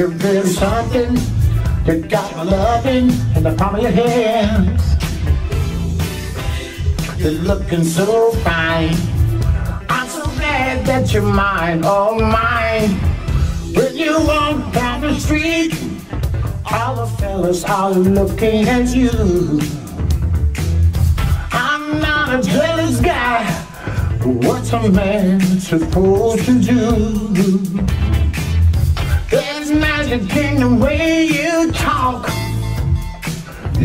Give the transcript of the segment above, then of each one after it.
You're really something. You got my loving in the palm of your hands. You're looking so fine. I'm so glad that you're mine, oh mine. When you walk down the street, all the fellas are looking at you. I'm not a jealous guy. What's a man supposed to do?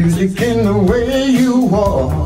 Music in the way you walk.